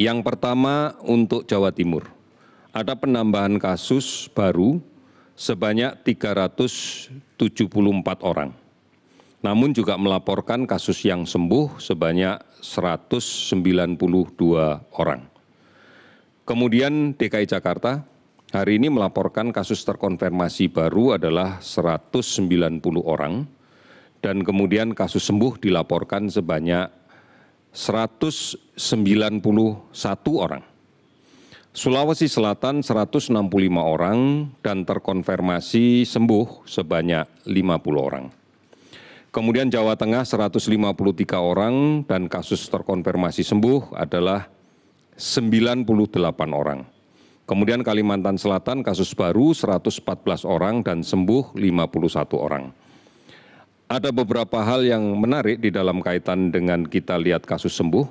yang pertama untuk jawa timur. Ada penambahan kasus baru sebanyak tiga ratus tujuh puluh empat orang. Namun juga melaporkan kasus yang sembuh sebanyak satu ratus sembilan puluh dua orang. Kemudian dki jakarta hari ini melaporkan kasus terkonfirmasi baru adalah satu ratus sembilan puluh orang. Dan kemudian kasus sembuh dilaporkan sebanyak satu ratus sembilan puluh satu orang. Sulawesi selatan satu ratus enam puluh lima orang dan terkonfirmasi sembuh sebanyak lima puluh orang. Kemudian jawa tengah satu ratus lima puluh tiga orang dan kasus terkonfirmasi sembuh adalah sembilan puluh delapan orang. Kemudian kalimantan selatan kasus baru satu ratus empat belas orang dan sembuh lima puluh satu orang ada beberapa hal yang menarik di dalam kaitan dengan kita lihat kasus sembuh.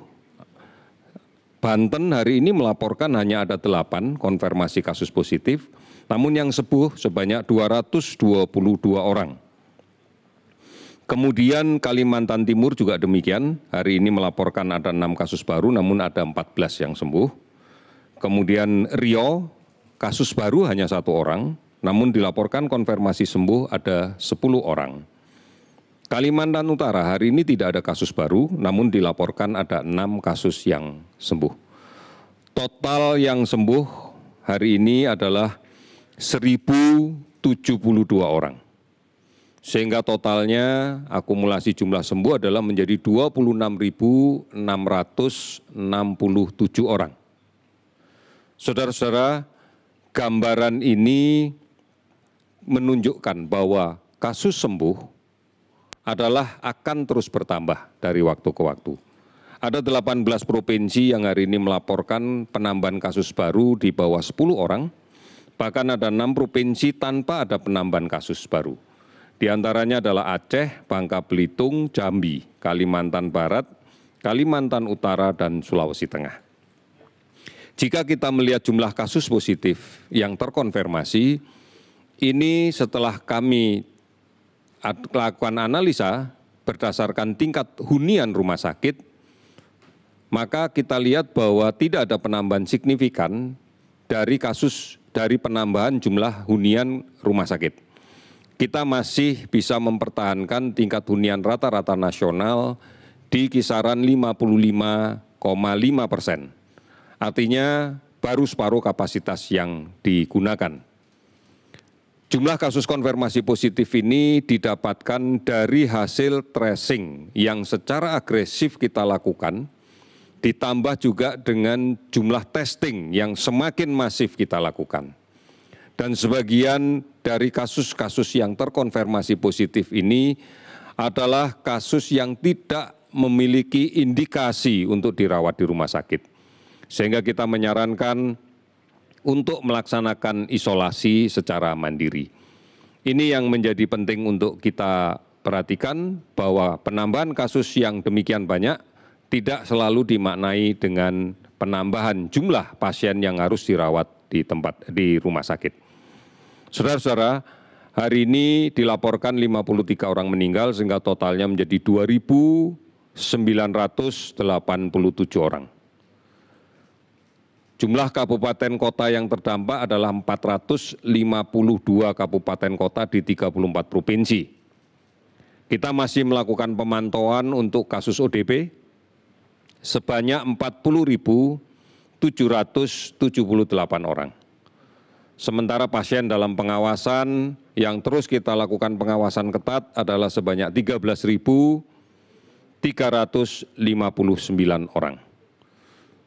Banten hari ini melaporkan hanya ada delapan konfirmasi kasus positif namun yang sembuh sebanyak dua ratus dua puluh dua orang. Kemudian kalimantan timur juga demikian hari ini melaporkan ada enam kasus baru namun ada empat belas yang sembuh. Kemudian rio kasus baru hanya satu orang namun dilaporkan konfirmasi sembuh ada sepuluh orang kalimantan utara hari ini tidak ada kasus baru namun dilaporkan ada enam kasus yang sembuh. Total yang sembuh hari ini adalah satu tujuh puluh dua orang. Sehingga totalnya akumulasi jumlah sembuh adalah menjadi dua puluh enam enam ratus enam puluh tujuh orang. Saudara saudara gambaran ini menunjukkan bahwa kasus sembuh adalah akan terus bertambah dari waktu ke waktu. Ada delapan belas provinsi yang hari ini melaporkan penambahan kasus baru di bawah sepuluh orang. Bahkan ada enam provinsi tanpa ada penambahan kasus baru. Di antaranya adalah aceh bangka belitung jambi kalimantan barat kalimantan utara dan sulawesi tengah. Jika kita melihat jumlah kasus positif yang terkonfirmasi ini setelah kami lakukan analisa berdasarkan tingkat hunian rumah sakit maka kita lihat bahwa tidak ada penambahan signifikan dari kasus dari penambahan jumlah hunian rumah sakit. Kita masih bisa mempertahankan tingkat hunian rata rata nasional di kisaran 55,5 persen. Artinya baru separuh kapasitas yang digunakan jumlah kasus konfirmasi positif ini didapatkan dari hasil tracing yang secara agresif kita lakukan ditambah juga dengan jumlah testing yang semakin masif kita lakukan. Dan sebagian dari kasus kasus yang terkonfirmasi positif ini adalah kasus yang tidak memiliki indikasi untuk dirawat di rumah sakit. Sehingga kita menyarankan untuk melaksanakan isolasi secara mandiri ini yang menjadi penting untuk kita perhatikan bahwa penambahan kasus yang demikian banyak tidak selalu dimaknai dengan penambahan jumlah pasien yang harus dirawat di tempat di rumah sakit. Saudara-saudara, hari ini dilaporkan 53 orang meninggal sehingga totalnya menjadi 2.987 orang. Jumlah kabupaten kota yang terdampak adalah 452 kabupaten kota di 34 provinsi. Kita masih melakukan pemantauan untuk kasus ODP sebanyak 40.778 orang. Sementara pasien dalam pengawasan yang terus kita lakukan pengawasan ketat adalah sebanyak 13.359 orang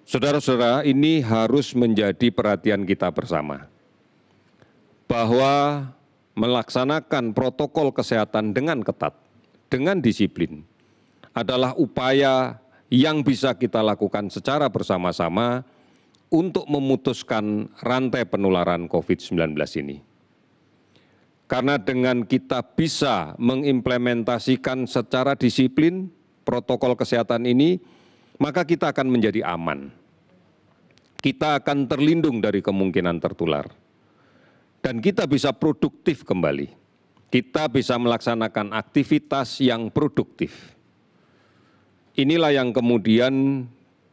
saudara-saudara ini harus menjadi perhatian kita bersama bahwa melaksanakan protokol kesehatan dengan ketat dengan disiplin adalah upaya yang bisa kita lakukan secara bersama-sama untuk memutuskan rantai penularan COVID-19 ini. Karena dengan kita bisa mengimplementasikan secara disiplin protokol kesehatan ini, maka kita akan menjadi aman. Kita akan terlindung dari kemungkinan tertular. Dan kita bisa produktif kembali. Kita bisa melaksanakan aktivitas yang produktif. Inilah yang kemudian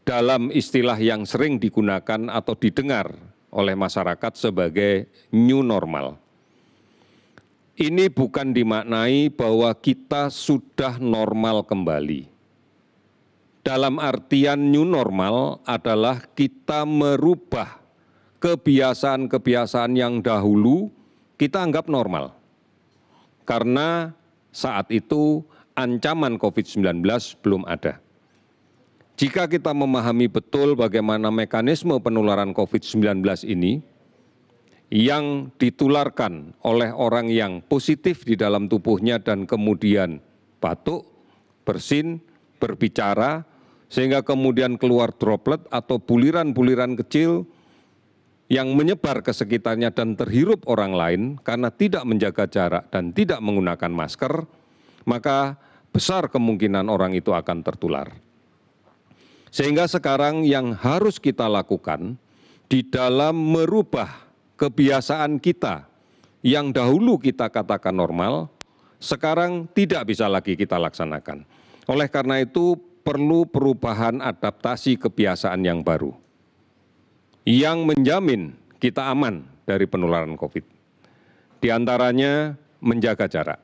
dalam istilah yang sering digunakan atau didengar oleh masyarakat sebagai new normal. Ini bukan dimaknai bahwa kita sudah normal kembali. Dalam artian new normal adalah kita merubah kebiasaan-kebiasaan yang dahulu kita anggap normal. Karena saat itu ancaman COVID-19 belum ada. Jika kita memahami betul bagaimana mekanisme penularan COVID-19 ini, yang ditularkan oleh orang yang positif di dalam tubuhnya dan kemudian batuk, bersin, berbicara, sehingga kemudian keluar droplet atau buliran-buliran kecil yang menyebar ke sekitarnya dan terhirup orang lain karena tidak menjaga jarak dan tidak menggunakan masker, maka besar kemungkinan orang itu akan tertular. Sehingga sekarang yang harus kita lakukan di dalam merubah kebiasaan kita yang dahulu kita katakan normal, sekarang tidak bisa lagi kita laksanakan. Oleh karena itu, perlu perubahan adaptasi kebiasaan yang baru yang menjamin kita aman dari penularan COVID. Di antaranya menjaga jarak.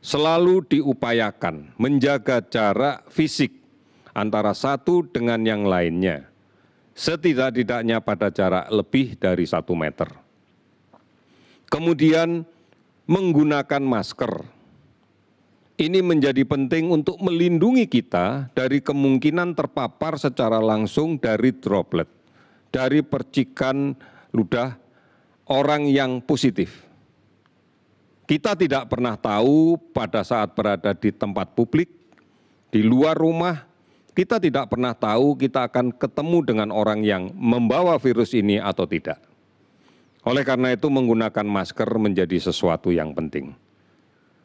Selalu diupayakan menjaga jarak fisik antara satu dengan yang lainnya setidak-tidaknya pada jarak lebih dari satu meter. Kemudian menggunakan masker. Ini menjadi penting untuk melindungi kita dari kemungkinan terpapar secara langsung dari droplet, dari percikan ludah orang yang positif. Kita tidak pernah tahu pada saat berada di tempat publik, di luar rumah, kita tidak pernah tahu kita akan ketemu dengan orang yang membawa virus ini atau tidak. Oleh karena itu, menggunakan masker menjadi sesuatu yang penting,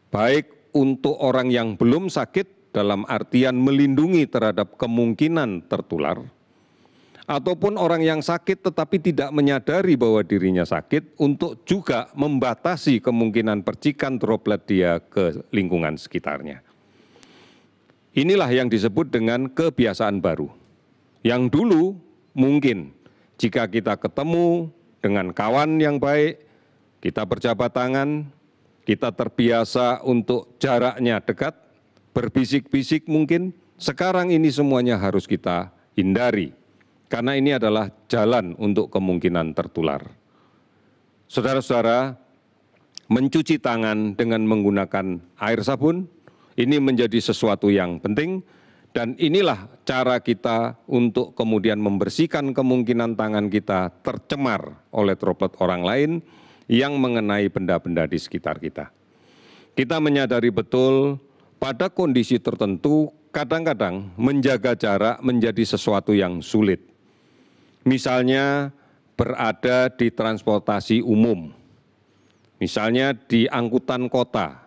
baik untuk orang yang belum sakit, dalam artian melindungi terhadap kemungkinan tertular, ataupun orang yang sakit tetapi tidak menyadari bahwa dirinya sakit, untuk juga membatasi kemungkinan percikan droplet dia ke lingkungan sekitarnya. Inilah yang disebut dengan kebiasaan baru. Yang dulu mungkin jika kita ketemu dengan kawan yang baik, kita berjabat tangan, kita terbiasa untuk jaraknya dekat, berbisik-bisik mungkin, sekarang ini semuanya harus kita hindari. Karena ini adalah jalan untuk kemungkinan tertular. Saudara-saudara, mencuci tangan dengan menggunakan air sabun, ini menjadi sesuatu yang penting dan inilah cara kita untuk kemudian membersihkan kemungkinan tangan kita tercemar oleh droplet orang lain yang mengenai benda-benda di sekitar kita. Kita menyadari betul pada kondisi tertentu kadang-kadang menjaga jarak menjadi sesuatu yang sulit. Misalnya berada di transportasi umum, misalnya di angkutan kota,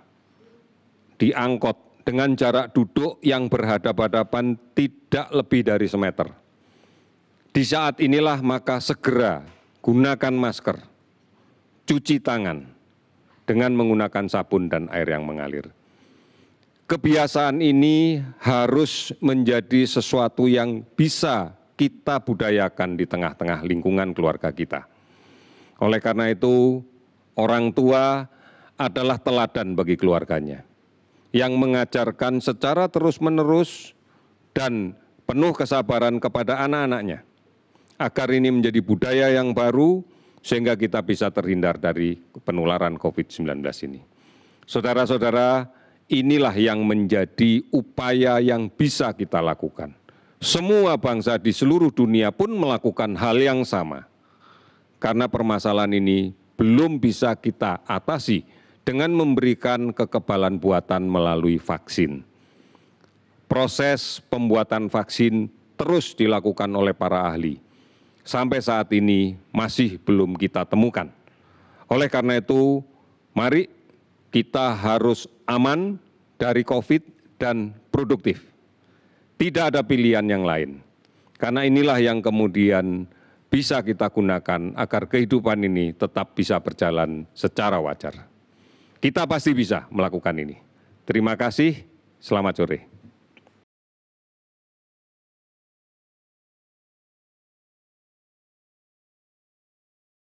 di angkot dengan jarak duduk yang berhadapan-hadapan tidak lebih dari semeter. Di saat inilah maka segera gunakan masker, cuci tangan dengan menggunakan sabun dan air yang mengalir. Kebiasaan ini harus menjadi sesuatu yang bisa kita budayakan di tengah-tengah lingkungan keluarga kita. Oleh karena itu, orang tua adalah teladan bagi keluarganya yang mengajarkan secara terus-menerus dan penuh kesabaran kepada anak-anaknya, agar ini menjadi budaya yang baru, sehingga kita bisa terhindar dari penularan COVID-19 ini. Saudara-saudara, inilah yang menjadi upaya yang bisa kita lakukan. Semua bangsa di seluruh dunia pun melakukan hal yang sama, karena permasalahan ini belum bisa kita atasi dengan memberikan kekebalan buatan melalui vaksin. Proses pembuatan vaksin terus dilakukan oleh para ahli. Sampai saat ini masih belum kita temukan. Oleh karena itu, mari kita harus aman dari COVID dan produktif. Tidak ada pilihan yang lain. Karena inilah yang kemudian bisa kita gunakan agar kehidupan ini tetap bisa berjalan secara wajar. Kita pasti bisa melakukan ini. Terima kasih, selamat sore.